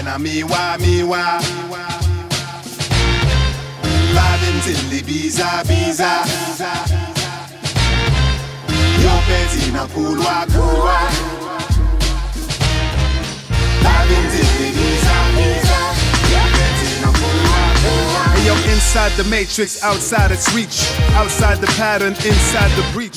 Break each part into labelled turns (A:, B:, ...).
A: wena miwa miwa babenzile biza biza. Yopezi nakulwa kulwa babenzile biza biza. Yopezi nakulwa kulwa
B: Hey, yo, inside the matrix, outside its reach. Outside the pattern, inside the breach.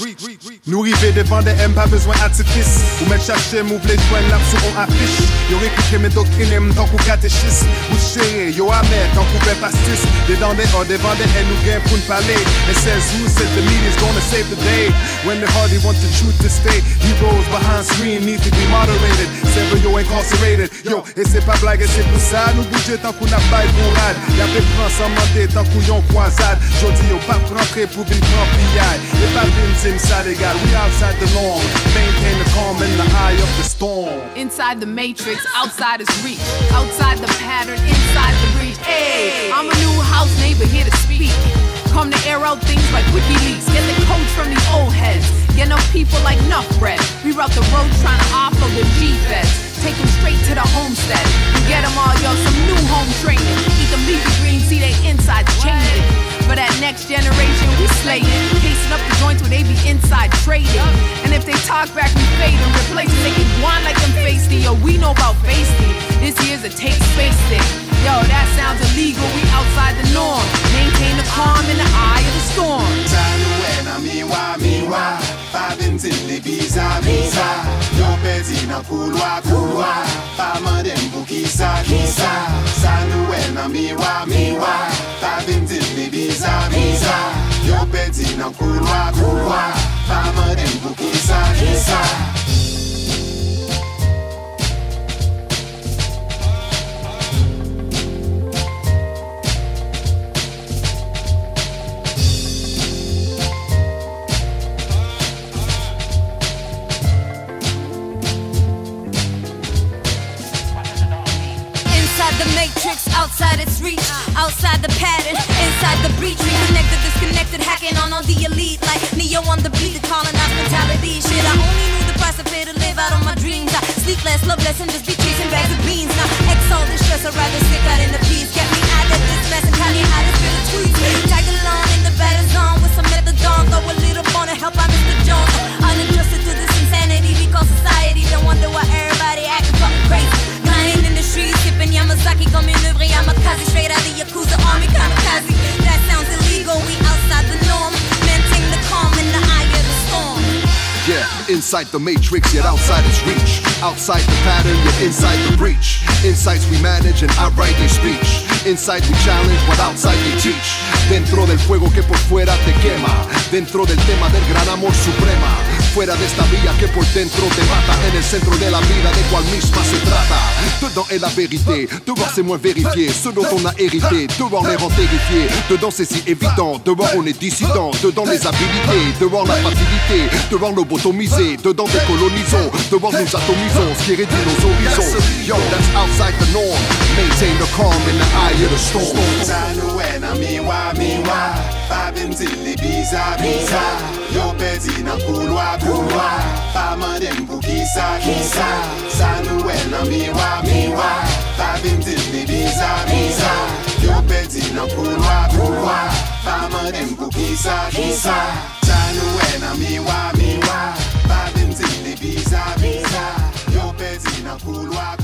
B: Nous rivez devant des M, pas besoin d'artifice. Ou mettre chercher, m'ouvrir, joindre là, sur on affiche. Yo récupérer mes doctrines, m'en tant qu'on catéchisme. Vous chérez, yo amer, tant qu'on fait pastis. Dedans des hors, devant des haines, nous gain pour ne parler. Mais 16 août, c'est the meeting's gonna save the day. When the hardy want the truth to stay. Heroes behind screen need to be moderated. Several yo incarcerated. Yo, et c'est pas blague, et c'est pour ça. Nous bougez tant qu'on a pas de bourrade. Y'a des princes en mode, tant qu'on y croisade. J'en dis, yo, pas rentrer pour une grand pillage. Et pas d'une team, ça, les gars. Égal. We outside the norm. Maintain the calm in the eye of the storm.
C: Inside the matrix, outside is reach. Outside the pattern, inside the breach. Hey, I'm a new house neighbor here to speak. Come to air out things like WikiLeaks. Get the codes from the old heads. Get no people like Nuff Bread. Reroute the road trying to offload the G-Feds. Take them straight to the homestead. And get them all, yo, some new home training. Eat them leafy greens, see they that next generation, we slaying. Casing up the joints where they be inside trading. And if they talk back, we fade and replace it. They can whine like them feisty. Yo, we know about feisty. This year's a take space thing. Yo, that sounds illegal. We outside the norm. Maintain the calm in the eye of the storm.
A: Miwa miwa babenzile biza biza yopezi nakulwa kulwa bamadembu kisa kisa sanu wena miwa miwa babenzile biza biza yopezi nakulwa kulwa bamadembu kisa kisa.
D: Inside the matrix, outside its reach. Outside the pattern, inside the breach. Reconnected, disconnected, hacking on all the elite. Like Neo on the beat, the colonized mentality. Shit, I only knew the price of it to live out on my dreams. I sleep less, love less, and just be
E: inside the matrix, yet outside its reach. Outside the pattern, yet inside the breach. Insights we manage and outright they speech. Inside we challenge, what outside they teach. Dentro del fuego que por fuera te quema. Dentro del tema del gran amor suprema. Fuera de esta vía que por dentro te mata. En el centro de la vida de cual misma se trata. Dedans est la vérité, dehors c'est moins vérifié. Ce dont on a hérité, dehors les rend terrifiés. Dedans c'est si évident, dehors on est dissident. Dedans les habilités, dehors la facilité. Dehors lobotomisé, dedans décolonisons. Dehors nous atomisons, ce qui réduit nos horizons. Yo, that's outside the norm. Maintain the calm in the eye of the storm.
A: mzili Biza, biza, yo pedi nan kouloa, kouloa. Pa mandem pou kisa, kisa. Sa nou el nan miwa, miwa. Pa vim zili biza, biza. Yo pedi nan kouloa, kouloa. Pa mandem pou kisa, kisa. Sa nou el nan miwa, miwa. Pa vim zili biza, biza. Yo pedi nan kouloa, kouloa